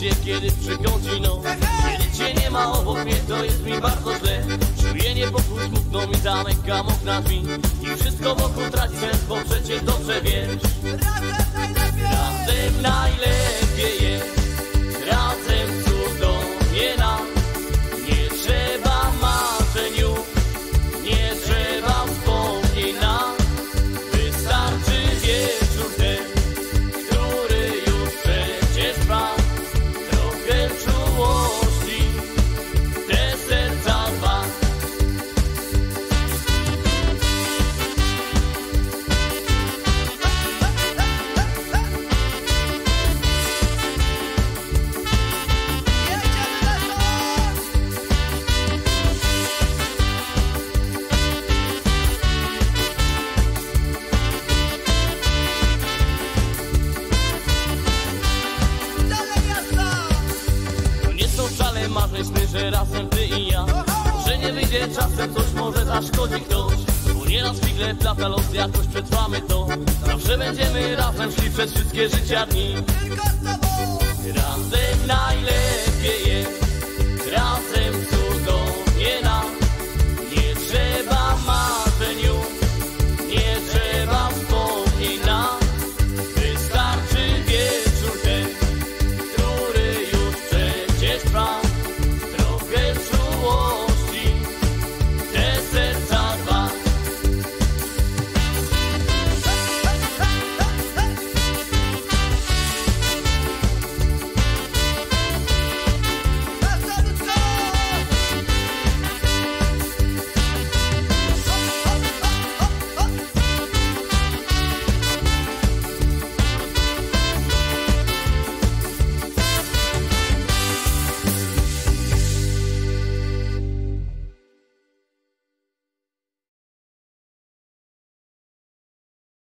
się, kiedy przychodzi noc Kiedy cię nie ma obok mnie, to jest mi bardzo źle. Czuję niepokój, smutno mi zamykam okna drzwi. I wszystko wokół traci sens, bo przecież dobrze wiesz marzliśmy, że razem ty i ja. Że nie wyjdzie czasem coś może zaszkodzi ktoś Bo nieraz figle lata los jakoś przetrwamy to Zawsze będziemy razem szli przez wszystkie życia dni. Razem najlepiej